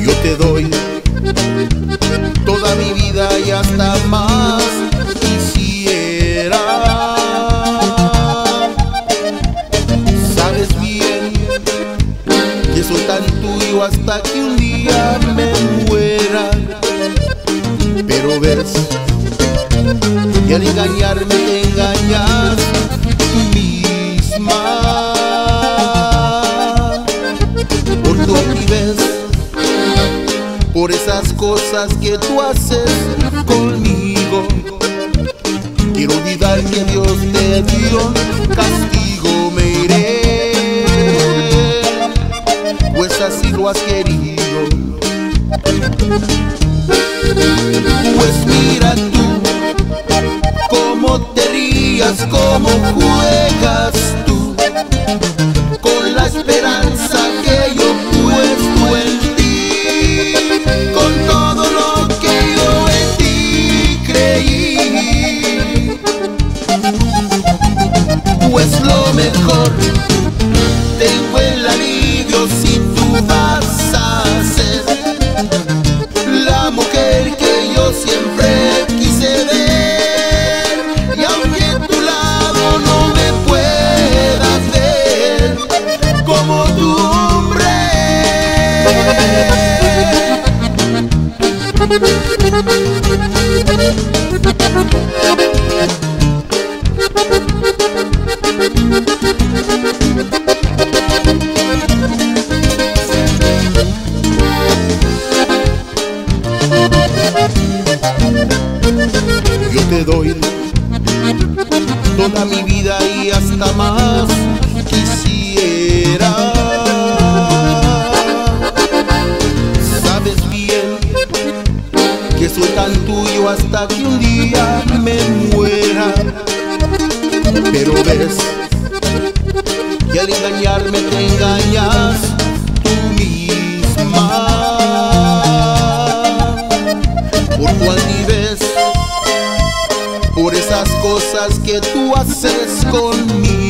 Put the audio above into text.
Yo te doy toda mi vida y hasta más hasta que un día me muera. Pero ves que al engañarme te engañas tú misma. Por tu altivez, por esas cosas que tú haces conmigo. Quiero olvidar que Dios te dio assim iguas queridas yo te doy toda mi vida y hasta más quisiera. Sabes bien soy tan tuyo hasta que un día me muera. Pero ves que al engañarme te engañas tú misma. Por tu altivez por esas cosas que tú haces conmigo.